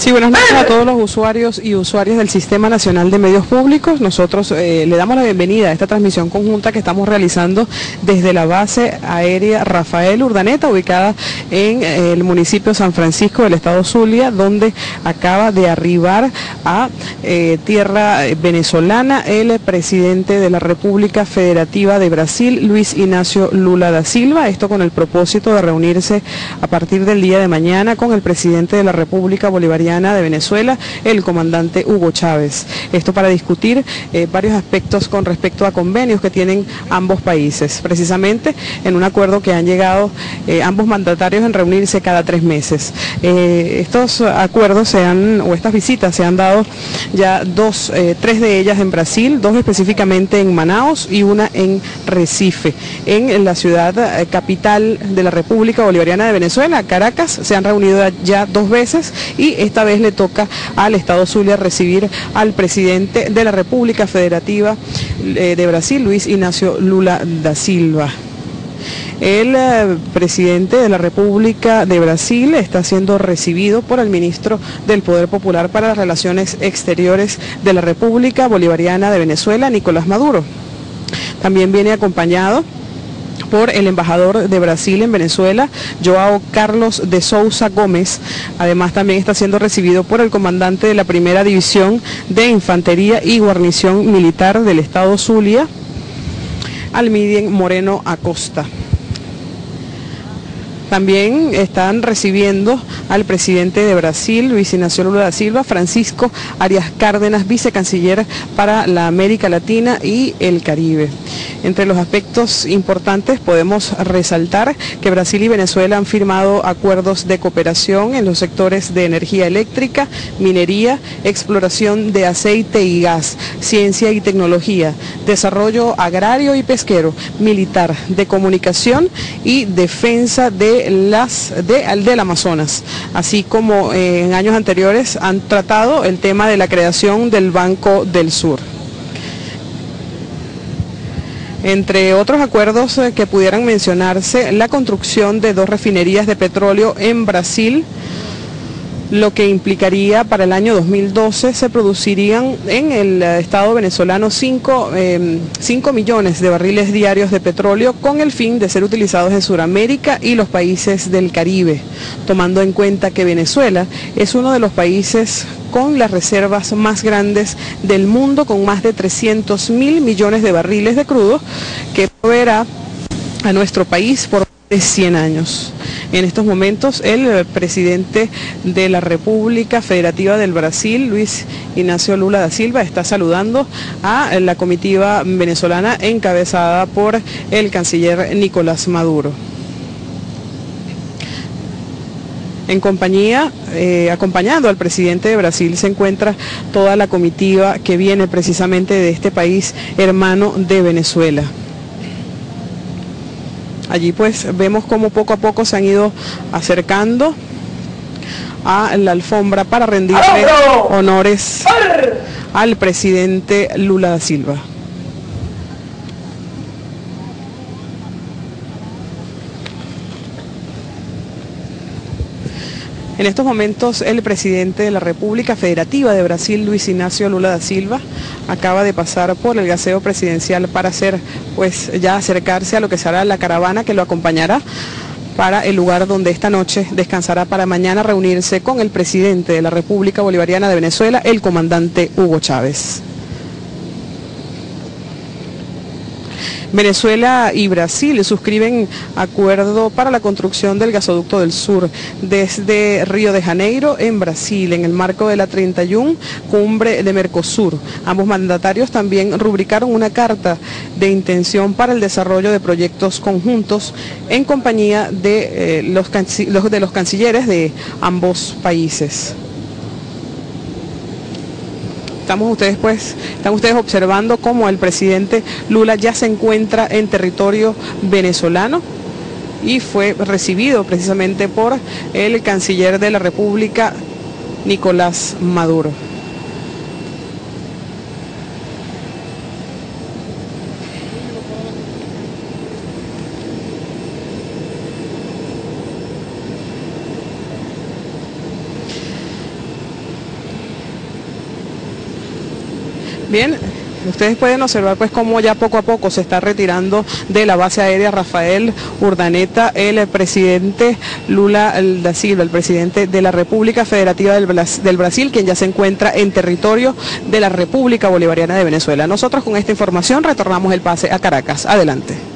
Sí, buenas noches a todos los usuarios y usuarias del Sistema Nacional de Medios Públicos. Nosotros eh, le damos la bienvenida a esta transmisión conjunta que estamos realizando desde la base aérea Rafael Urdaneta, ubicada en eh, el municipio San Francisco del estado Zulia, donde acaba de arribar a eh, tierra venezolana el presidente de la República Federativa de Brasil, Luis Ignacio Lula da Silva. Esto con el propósito de reunirse a partir del día de mañana con el presidente de la República Bolivariana de Venezuela, el comandante Hugo Chávez. Esto para discutir eh, varios aspectos con respecto a convenios que tienen ambos países, precisamente en un acuerdo que han llegado eh, ambos mandatarios en reunirse cada tres meses. Eh, estos acuerdos se han, o estas visitas se han dado ya dos, tres de ellas en Brasil, dos específicamente en Manaus y una en Recife, en la ciudad capital de la República Bolivariana de Venezuela, Caracas, se han reunido ya dos veces y esta vez le toca al Estado Zulia recibir al presidente de la República Federativa eh, de Brasil, Luis Ignacio Lula da Silva. El eh, presidente de la República de Brasil está siendo recibido por el ministro del Poder Popular para las Relaciones Exteriores de la República Bolivariana de Venezuela, Nicolás Maduro. También viene acompañado por el embajador de Brasil en Venezuela, Joao Carlos de Souza Gómez. Además también está siendo recibido por el comandante de la primera división de infantería y guarnición militar del estado Zulia, Almidien Moreno Acosta. También están recibiendo al presidente de Brasil, Luis Ignacio Lula da Silva, Francisco Arias Cárdenas, vicecanciller para la América Latina y el Caribe. Entre los aspectos importantes podemos resaltar que Brasil y Venezuela han firmado acuerdos de cooperación en los sectores de energía eléctrica, minería, exploración de aceite y gas, ciencia y tecnología, desarrollo agrario y pesquero, militar, de comunicación y defensa de las de, del Amazonas, así como eh, en años anteriores han tratado el tema de la creación del Banco del Sur. Entre otros acuerdos eh, que pudieran mencionarse, la construcción de dos refinerías de petróleo en Brasil, lo que implicaría para el año 2012 se producirían en el eh, Estado venezolano 5 em, millones de barriles diarios de petróleo con el fin de ser utilizados en Sudamérica y los países del Caribe, tomando en cuenta que Venezuela es uno de los países con las reservas más grandes del mundo, con más de 300 mil millones de barriles de crudo, que proveerá a nuestro país por de 100 años. En estos momentos, el presidente de la República Federativa del Brasil, Luis Ignacio Lula da Silva, está saludando a la comitiva venezolana encabezada por el canciller Nicolás Maduro. En compañía, eh, acompañando al presidente de Brasil, se encuentra toda la comitiva que viene precisamente de este país hermano de Venezuela. Allí pues vemos cómo poco a poco se han ido acercando a la alfombra para rendirle honores al presidente Lula da Silva. En estos momentos el presidente de la República Federativa de Brasil, Luis Ignacio Lula da Silva, acaba de pasar por el gaseo presidencial para hacer, pues ya acercarse a lo que será la caravana que lo acompañará para el lugar donde esta noche descansará para mañana reunirse con el presidente de la República Bolivariana de Venezuela, el comandante Hugo Chávez. Venezuela y Brasil suscriben acuerdo para la construcción del gasoducto del sur desde Río de Janeiro en Brasil en el marco de la 31 cumbre de Mercosur. Ambos mandatarios también rubricaron una carta de intención para el desarrollo de proyectos conjuntos en compañía de, eh, los, de los cancilleres de ambos países estamos ustedes pues, están ustedes observando cómo el presidente Lula ya se encuentra en territorio venezolano y fue recibido precisamente por el canciller de la República, Nicolás Maduro. Bien, Ustedes pueden observar pues cómo ya poco a poco se está retirando de la base aérea Rafael Urdaneta el presidente Lula da Silva, el presidente de la República Federativa del, Brasil, quien ya se encuentra en territorio de la República Bolivariana de Venezuela. Nosotros con esta información retornamos el pase a Caracas. Adelante.